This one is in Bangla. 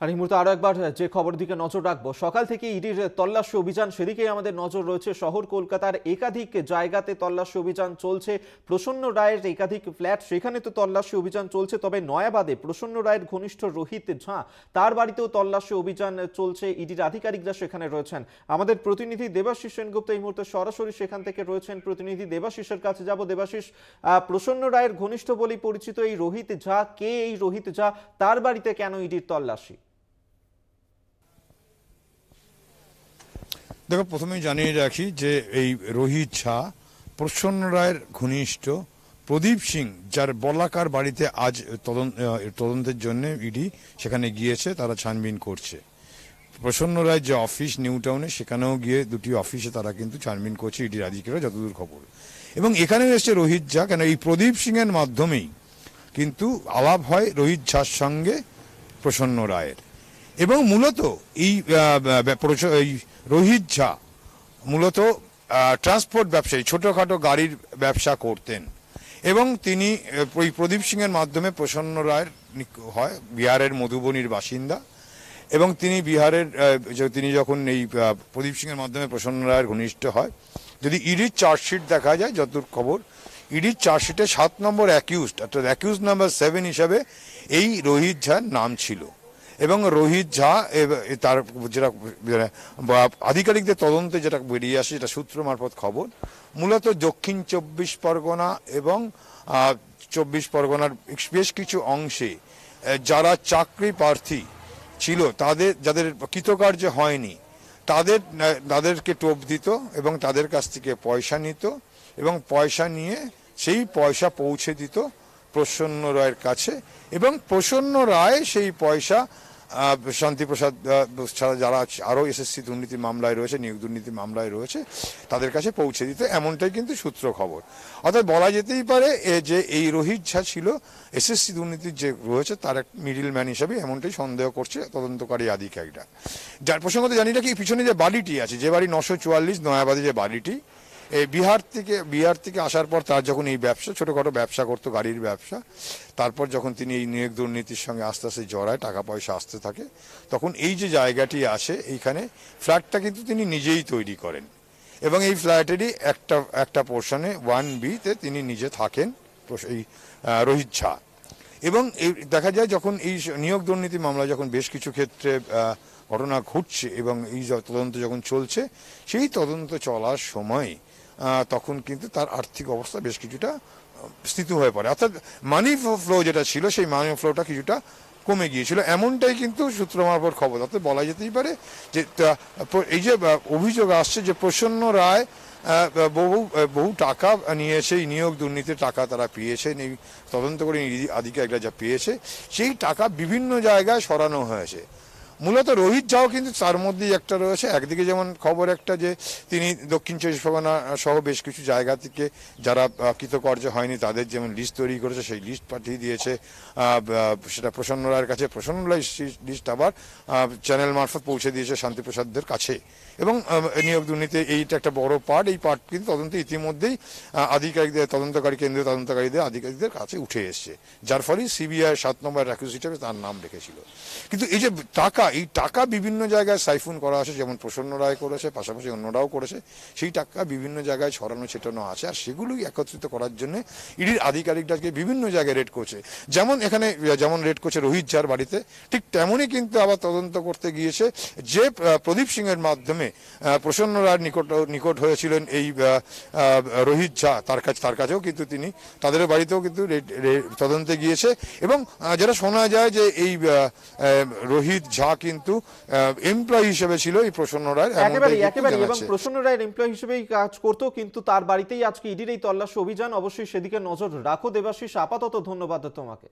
আর এই মুহূর্তে আরও একবার যে খবর দিকে নজর রাখব। সকাল থেকে ইডির তল্লাশি অভিযান, সেদিকেই আমাদের নজর রয়েছে শহর কলকাতার একাধিক জায়গাতে তল্লাশি অভিযান চলছে। প্রসন্ন রায়ের একাধিক ফ্ল্যাট, সেখানে তো তল্লাশি অভিযান চলছে। তবে নয়াবাদে প্রসন্ন রায়ের ঘনিষ্ঠ রোহিত ঝাঁ, তার বাড়িতেও তল্লাশি অভিযান চলছে। ইডির আধিকারিকরা সেখানে রয়েছেন। আমাদের প্রতিনিধি দেবাশিস সেনগুপ্ত এই মুহূর্তে সরাসরি সেখান থেকে রয়েছেন। প্রতিনিধি দেবাশিসের কাছে যাব। দেবাশিস প্রসন্ন রায়ের ঘনিষ্ঠ বলেই পরিচিত এই রোহিত ঝা। কে এই রোহিত ঝা? তার বাড়িতে কেন ইডির তল্লাশি? দেখো, প্রথমেই জানিয়ে রাখি যে এই রোহিত ঝা প্রসন্ন রায়ের ঘনিষ্ঠ প্রদীপ সিং, যার বলাকার বাড়িতে আজ তদন্ত তদন্তের জন্য ইডি সেখানে গিয়েছে, তারা ছানবিন করছে। প্রসন্ন রায় যে অফিস নিউ টাউনে, সেখানেও গিয়ে দুটি অফিসে তারা কিন্তু ছানবিন করছে ইডির আধিকারিকরা, যতদূর খবর। এবং এখানেও এসছে রোহিত ঝা, কেন এই প্রদীপ সিং এর মাধ্যমেই কিন্তু আলাপ হয় রোহিত ঝার সঙ্গে প্রসন্ন রায়ের। এবং মূলত এই রোহিত ঝা মূলত ট্রান্সপোর্ট ব্যবসায়ী, ছোটোখাটো গাড়ির ব্যবসা করতেন। এবং তিনি ওই প্রদীপ সিং এর মাধ্যমে প্রসন্ন রায়ের হয়, বিহারের মধুবনীর বাসিন্দা। এবং তিনি বিহারের তিনি যখন এই প্রদীপ সিং এর মাধ্যমে প্রসন্ন রায়ের ঘনিষ্ঠ হয়, যদি ইডির চার্জশিট দেখা যায়, যতদূর খবর, ইডির চার্জশিটে সাত নম্বর অ্যাকিউজড অর্থাৎ অ্যাকিউজ নাম্বার সেভেন হিসাবে এই রোহিত ঝার নাম ছিল। এবং রোহিত ঝা তার যেটা যেটা আধিকারিকদের তদন্তে যেটা বেরিয়ে আসে, যেটা সূত্র মারফত খবর, মূলত দক্ষিণ চব্বিশ পরগনা এবং চব্বিশ পরগনার বেশ কিছু অংশে যারা চাকরি প্রার্থী ছিল, তাদের, যাদের কৃতকার্য হয়নি, তাদের তাদেরকে টোপ দিত এবং তাদের কাছ থেকে পয়সা নিত এবং পয়সা নিয়ে সেই পয়সা পৌঁছে দিত প্রসন্ন রায়ের কাছে, এবং প্রসন্ন রায় সেই পয়সা শান্তিপ্রসাদ ছাড়া যারা আরও এসএসসি দুর্নীতি মামলায় রয়েছে, নিয়োগ দুর্নীতি মামলায় রয়েছে, তাদের কাছে পৌঁছে দিতে, এমনটাই কিন্তু সূত্র খবর। অর্থাৎ বলা যেতেই পারে, এ যে এই রোহিত ঝা ছিল, এসএসসি দুর্নীতির যে রয়েছে, তার এক মিডিল ম্যান হিসাবে এমনটাই সন্দেহ করছে তদন্তকারী আধিকারিকরা। যার প্রসঙ্গত জানি না কি, পিছনে যে বাড়িটি আছে, যে বাড়ি নশো চুয়াল্লিশ নয়াবাদে যে বাড়িটি এই বিহার থেকে বিহার থেকে আসার পর তার যখন এই ব্যবসা, ছোটোখাটো ব্যবসা করতো, গাড়ির ব্যবসা, তারপর যখন তিনি এই নিয়োগ দুর্নীতির সঙ্গে আস্তে আস্তে জড়ায়, টাকা পয়সা আসতে থাকে, তখন এই যে জায়গাটি আসে এইখানে ফ্ল্যাটটা কিন্তু তিনি নিজেই তৈরি করেন। এবং এই ফ্ল্যাটেরই একটা একটা পোর্শনে ওয়ান বিতে তিনি নিজে থাকেন এই রোহিত ঝা। এবং এই, দেখা যায় যখন এই নিয়োগ দুর্নীতি মামলা যখন বেশ কিছু ক্ষেত্রে ঘটনা ঘটছে এবং এই তদন্ত যখন চলছে, সেই তদন্ত চলার সময় তখন কিন্তু তার আর্থিক অবস্থা বেশ কিছুটা স্থিত হয়ে পড়ে। অর্থাৎ মানি ফ্লো যেটা ছিল, সেই মানি ফ্লোটা কিছুটা কমে গিয়েছিল। এমনটাই কিন্তু সূত্র মারফত খবর। অর্থাৎ বলা যেতেই পারে যে এই যে অভিযোগ আসছে যে প্রসন্ন রায় বহু বহু টাকা নিয়েছে, এই নিয়োগ দুর্নীতির টাকা তারা পেয়েছে, এই তদন্ত করে আধিকারিকরা যা পেয়েছে, সেই টাকা বিভিন্ন জায়গায় সরানো হয়েছে। মূলত রোহিত ঝাও কিন্তু তার মধ্যেই একটা রয়েছে। একদিকে যেমন খবর একটা যে তিনি দক্ষিণ চব্বিশ পরগনা সহ বেশ কিছু জায়গা থেকে যারা কৃতকার্য হয়নি, তাদের যেমন লিস্ট তৈরি করেছে, সেই লিস্ট পাঠিয়ে দিয়েছে। সেটা প্রসন্ন রায়ের কাছে, প্রসন্ন রায় লিস্ট আবার চ্যানেল মারফত পৌঁছে দিয়েছে শান্তিপ্রসাদদের কাছে। এবং নিয়োগ দুর্নীতি এইটা একটা বড় পার্ট এই পার্ট কিন্তু তদন্তে ইতিমধ্যেই আধিকারিকদের, তদন্তকারী কেন্দ্রীয় তদন্তকারীদের আধিকারিকদের কাছে উঠে এসছে। যার ফলে সিবিআই সাত নম্বর অ্যাকিউজ হিসেবে তার নাম রেখেছিল। কিন্তু এই যে টাকা এই টাকা বিভিন্ন জায়গায় সাইফুন করা আছে, যেমন প্রসন্ন রায় করেছে, পাশাপাশি অন্যরাও করেছে, সেই টাকা বিভিন্ন জায়গায় ছড়ানো, ছেটানো আছে, আর সেগুলোই একত্রিত করার জন্য ইডির আধিকারিকদেরকে বিভিন্ন জায়গায় রেড করছে। যেমন এখানে, যেমন রেড করছে রোহিত ঝার বাড়িতে, ঠিক তেমনই কিন্তু আবার তদন্ত করতে গিয়েছে যে প্রদীপ সিং এর মাধ্যমে প্রসন্ন রায়ের নিকট নিকট হয়েছিলেন এই রোহিত ঝা, তার কাছে, তার কাছেও কিন্তু তিনি তাদের বাড়িতেও কিন্তু তদন্তে গিয়েছে এবং যেটা শোনা যায় যে এই রোহিত ঝা কিন্তু এমপ্লয়ি হিসেবে ছিল এই প্রসন্ন রায় এমনটাই একেবারে একেবারে এবং। প্রসন্ন রায়ের এমপ্লয় হিসেবেই কাজ করতো কিন্তু তার বাড়িতেই আজকে ইডির এই তল্লাশি অভিযান। অবশ্যই সেদিকে নজর রাখো দেবাশিস। আপাতত ধন্যবাদ তোমাকে।